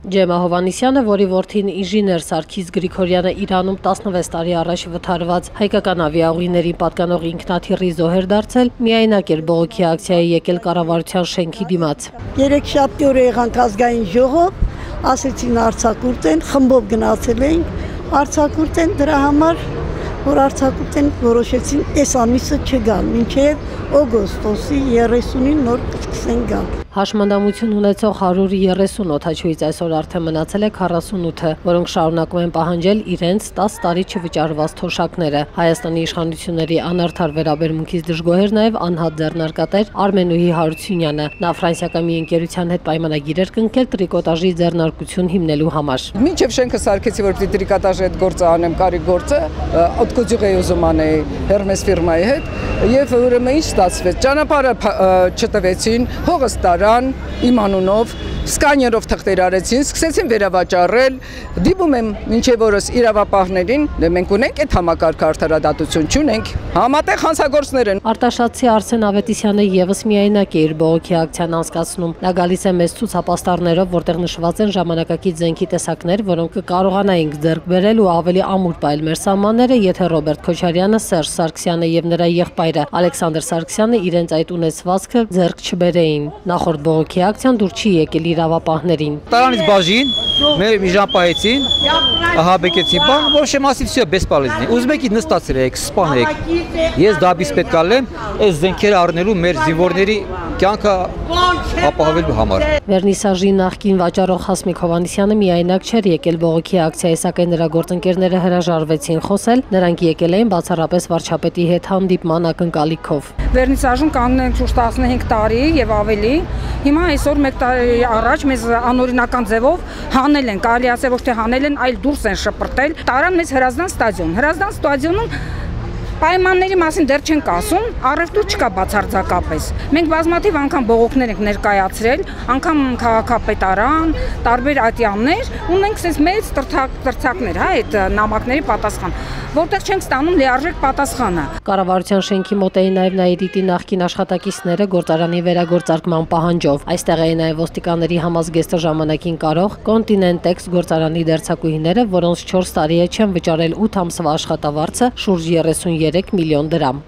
Ջեմա Հովանիսյանը, որի որդին ինժեներ Սարգիս Գրիգորյանը Իրանում 16 տարի առաջ վթարված հայկական ավիաուղիներին պատկանող ինքնաթիռի զոհեր դարձել, միայնակ էր բողոքի ակցիայի եկել կառավարության շենքի դիմաց։ Երեք շաբթի օրը եղանք ազգային ժողով, ասեցին արցակուրտեն, խմբով գնացել էինք, արցակուրտեն դրա համար որ արցակուրտեն որոշեցին այս ամիսը չգալ, մինչև օգոստոսի 30-ին նոր կսկսեն գալ։ Հաշմանդամություն ունեցող 130 օթաչուից այսօր արդեն մնացել է 48-ը, որոնք շարունակում են պահանջել իրենց 10 տարի չվճարված թոշակները։ Հայաստանի իշխանությունների անարդար վերաբերմունքից դժգոհ էր նաև անհատ ձեռնարկատեր Արմենուհի Հարությունյանը։ Նա ֆրանսիական մի ընկերության հետ պայմանագիր էր կնքել տրիկոտաժի ձեռնարկություն հիմնելու համար։ Մինչև շենքը սարքեցի, որ տրիկոտաժի հետ գործը անեմ, կարի գործը, օտկոջուղեի ուզում անեի Hermes ֆիրմայի հետ, եւ ուրեմն ինչ ստացվեց։ Ճանապարհը չտվեցին, հողը ստար տարան իմ անունով սկաներով թղթեր արեցին, սկսեցին վերավաճառել։ Դիպում եմ մինչև օրս իրավապահներին, դե մենք ունենք այդ համակարգ արդարադատություն, չունենք։ Համատեղ հանցագործներ են։ Արտաշատցի Արսեն Ավետիսյանը եւս միայնակ է իր բողոքի ակցիան անցկացնում։ Նա գալիս է մեծ ցուցապաստառներով, որտեղ նշված են ժամանակակից զենքի տեսակներ, որոնք կկարողանայինք ձեռք բերել ու ավելի ամուր պայել մեր սահմանները, եթե Ռոբերտ Քոչարյանը, Սերժ Սարգսյանը եւ նրա եղբայրը Ալեքսանդր Սարգսյանը իրենց այդ ունեցվածքը ձեռք չբերեին։ Նախորդ բողոքի ակցիան դուր չի եկել իրավապահներին։ Տարանից բաժին մեր մի ժամպայեցին, ահաբեկեցին, բան, որոշե մասի վսյո բես պալեզնի, ուզմեքի նստացր եք, սպանեք, ես դաբիս պետք ալեմ, ես զենքերը արնելու մեր զինվորների կյանքը ապահովելու համար։ Վերնիսաժի նախկին վաճառող Հասմիկ Հովանիսյանը միայնակ չէր եկել բողոքի ակցիայի, սակայն նրա գործընկերները հրաժարվեցին խոսել, նրանք եկել էին բացառապես վարչապետի հետ հանդիպման ակնկալիքով։ Վերնիսաժում կանոն ենք շուրջ 15 տարի եւ ավելի։ Հիմա այսօր 1 տարի առաջ մեզ անօրինական ձևով հան հանել են, կարելի ասել ոչ թե հանել են, այլ դուրս են շպրտել։ Տարան մեզ Հրազդան ստադիոն։ Հրազդան ստադիոնում Պայմանների մասին դեռ չենք ասում, առևտուր չկա բացարձակապես։ Մենք բազմաթիվ անգամ բողոքներ ենք ներկայացրել, անգամ քաղաքապետարան, տարբեր ատյաններ, ունենք sense մեծ տրթակներ, հա, այդ նամակների պատասխան, որտեղ չենք ստանում լիարժեք պատասխանը։ Կառավարության շենքի մոտ էին նաև Նաիրիտի նախկին աշխատակիցները գործարանի վերագործարկման պահանջով։ Այստեղ էին նաև ոստիկանների համազգեստը ժամանակին կարող Continentex գործարանի դերցակուհիները, որոնց 4 տարի է չեն վճարել 8 ամսվա աշխատավարձը շուրջ 33 ödeyerek milyon dram